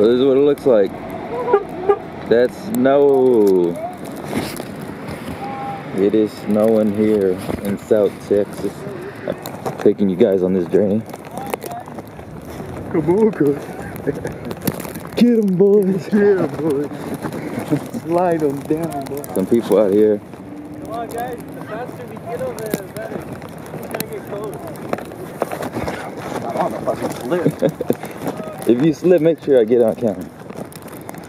So this is what it looks like. That's snow. It is snowing here in South Texas. I'm taking you guys on this journey. Come on, coach. Get them, boys. Yeah, boy. Slide them down, boy. Some people out here. Come on, guys. The faster we get over there, the better. He's gonna get close. I don't know if I can slip. If you slip, make sure I get on camera.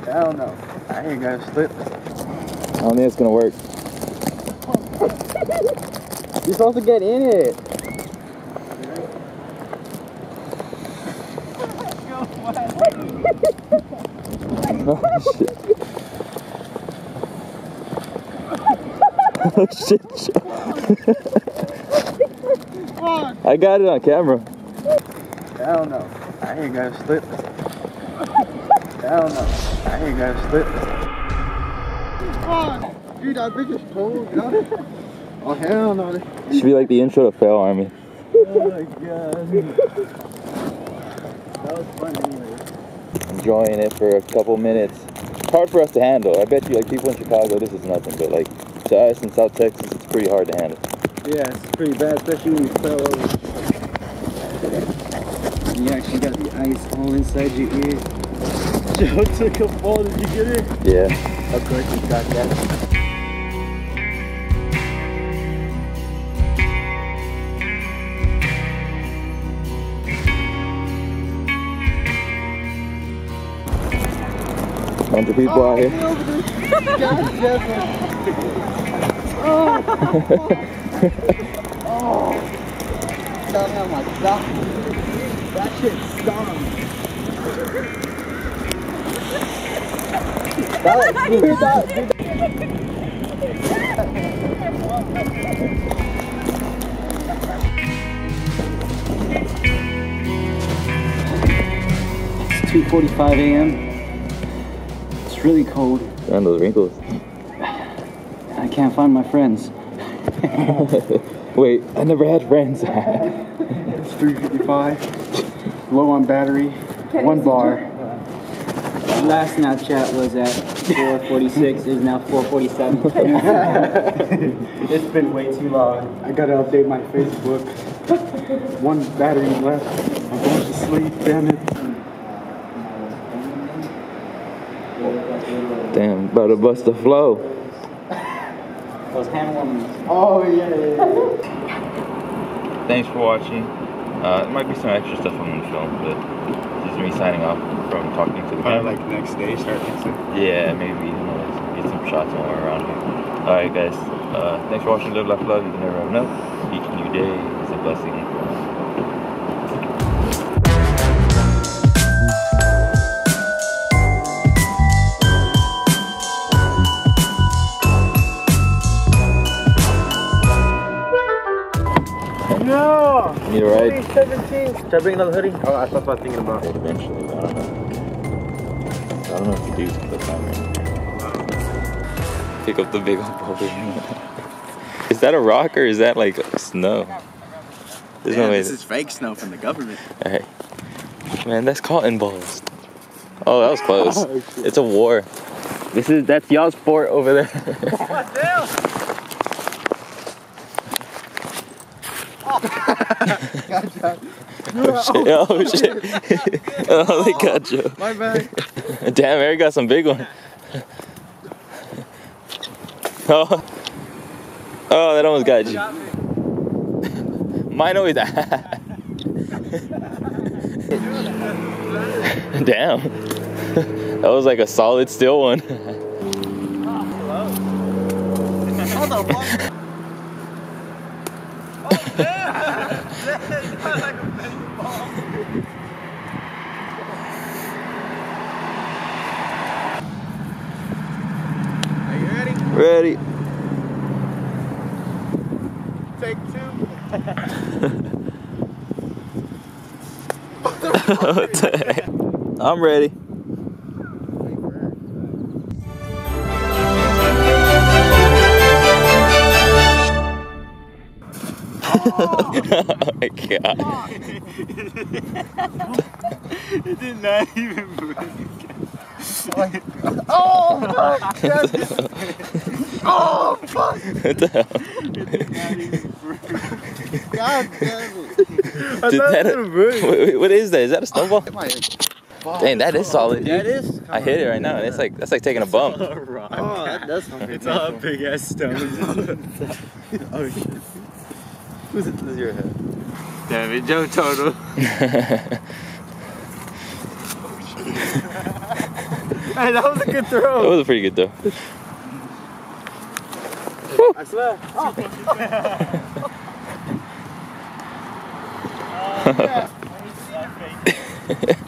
Hell no. I ain't gonna slip. I don't think it's gonna work. You're supposed to get in it. Oh shit. oh shit. I got it on camera. Hell no. I ain't gonna slip. Hell no. I ain't gonna slip. Dude, that bitch is cold, got it? Oh, hell no. Should be like the intro to Fail Army. Oh my god. That was fun anyway. Enjoying it for a couple minutes. It's hard for us to handle. I bet you, like people in Chicago, this is nothing, but like to us in South Texas, it's pretty hard to handle. Yeah, it's pretty bad, especially when you fell over. You actually got the ice all inside your ear. Joe took a fall. Did you get it? Yeah. Of course you got that. Bunch of people out here. Oh my god. That shit stung. That, dude, that, dude, It's 2.45 a.m. It's really cold. And those wrinkles. I can't find my friends. Wait, I never had friends. It's 3.55. Low on battery. One bar. Last Snapchat was at 446, is now 447. It's been way too long. I gotta update my Facebook. One battery left. I'm going to sleep, damn it. Damn, about to bust the flow. Those hand warmers. Oh, yeah, yeah, yeah. Thanks for watching. Uh, there might be some extra stuff I'm gonna film, but this is me signing off from talking to the camera. like next day, start mixing. Yeah, maybe. Who knows? Get some shots while we're around here. Alright, guys. Uh, thanks for watching Live Life Love. You can never have enough. Each new day is a blessing. No! You right? 17. Should I bring another hoodie? Oh, that's what I was thinking about. Eventually, I don't know. I don't know if you do the time right. Pick up the big old boulder. is that a rock or is that like snow? There's no way. this is fake snow from the government. Hey. Man, that's cotton balls. Oh, that was close. Oh, it's a war. This is that's y'all's fort over there. Oh, oh shit! Oh shit! oh, they got you. My bad. Damn, Eric got some big one. Oh, oh, that almost got you. Mine always. Damn, that was like a solid still one. Are you ready? Ready? Take two. I'm ready. Oh my god. It did not even move. oh fuck! Oh fuck! What the hell? God damn it. Did that, wait, wait, what is that? Is that a snowball? Dang, that is solid. That Dude. is. I hit it right now, and it's like that's like taking a bump. Oh, that does sound It's all a big ass stone. oh shit. Who's it? This is your head. Damn it, Joe Total. Hey, that was a good throw. That throw. was pretty good though. I swear. Oh.